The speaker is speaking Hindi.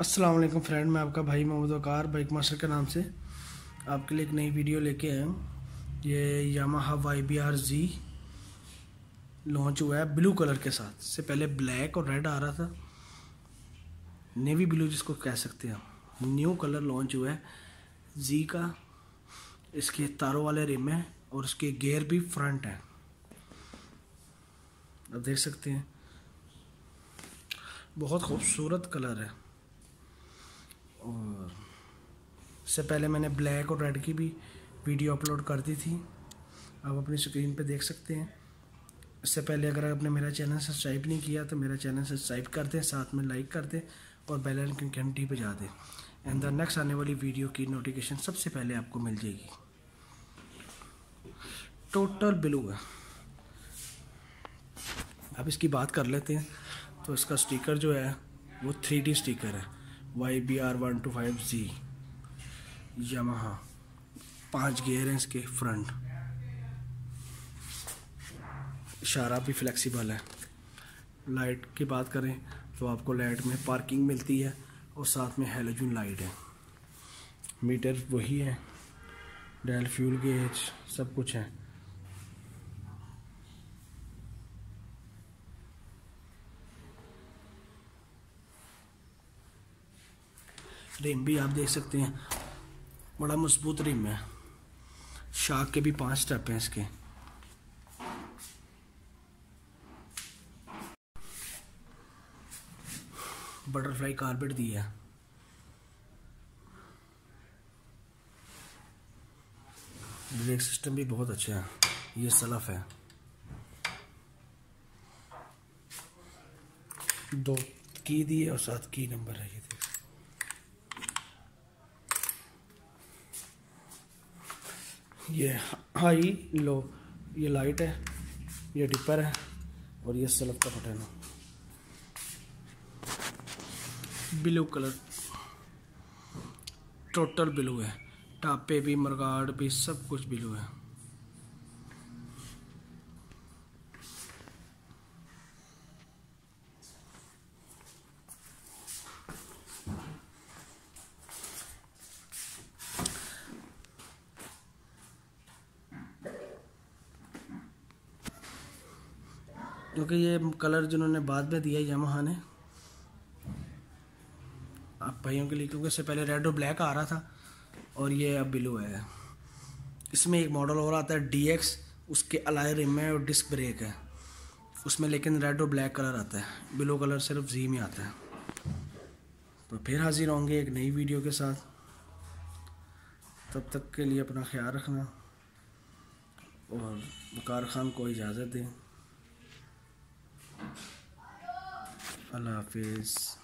असलम फ्रेंड, मैं आपका भाई मोहम्मद वकार, बाइक मास्टर के नाम से। आपके लिए एक नई वीडियो लेके आया हूँ। ये Yamaha Y B R G launch हुआ है ब्लू कलर के साथ। से पहले ब्लैक और रेड आ रहा था। नेवी ब्लू जिसको कह सकते हैं न्यू कलर लॉन्च हुआ है। जी का इसके तारों वाले रिम है और इसके गेयर भी फ्रंट है। आप देख सकते हैं। बहुत खूबसूरत कलर है और इससे पहले मैंने ब्लैक और रेड की भी वीडियो अपलोड कर दी थी। आप अपनी स्क्रीन पे देख सकते हैं। इससे पहले अगर आपने मेरा चैनल सब्सक्राइब नहीं किया तो मेरा चैनल सब्सक्राइब कर दें, साथ में लाइक कर दें और बेल आइकन घंटी बजा दें। एंड द नेक्स्ट आने वाली वीडियो की नोटिफिकेशन सबसे पहले आपको मिल जाएगी। टोटल ब्लू है। अब इसकी बात कर लेते हैं। तो इसका स्टिकर जो है, वो थ्री स्टिकर है। Y B R one two five G Yamaha पाँच गेयर हैं इसके फ्रंट इशारा भी फ्लेक्सिबल है। लाइट की बात करें तो आपको लाइट में पार्किंग मिलती है और साथ में हेलोजन लाइट है। मीटर वही है। डेल फ्यूल गेज सब कुछ है। रिम भी आप देख सकते हैं। बड़ा मज़बूत रिम है। शाक के भी पाँच स्टेप हैं इसके। बटरफ्लाई कारपेट दिया है। ब्रेक सिस्टम भी बहुत अच्छा है। ये सलफ है। दो की दी है और साथ की नंबर है ये। ये हाई, लो, ये लाइट है, ये डिपर है, और ये सेल्फ का बटन है। ब्लू कलर टोटल ब्लू है। टापे भी मरगाड़ भी, सब कुछ ब्लू है। क्योंकि ये कलर जिन्होंने बाद में दिया यमहा ने, आप भाइयों के लिए, क्योंकि इससे पहले रेड और ब्लैक आ रहा था और ये अब ब्लू है। इसमें एक मॉडल और आता है डी एक्स उसके अलाय रिम है और डिस्क ब्रेक है। उसमें लेकिन रेड और ब्लैक कलर आता है। ब्लू कलर सिर्फ़ जी में आता है। तो फिर हाजिर होंगे एक नई वीडियो के साथ। तब तक के लिए अपना ख्याल रखना और वकार ख़ान को इजाज़त दें। Allah Hafiz.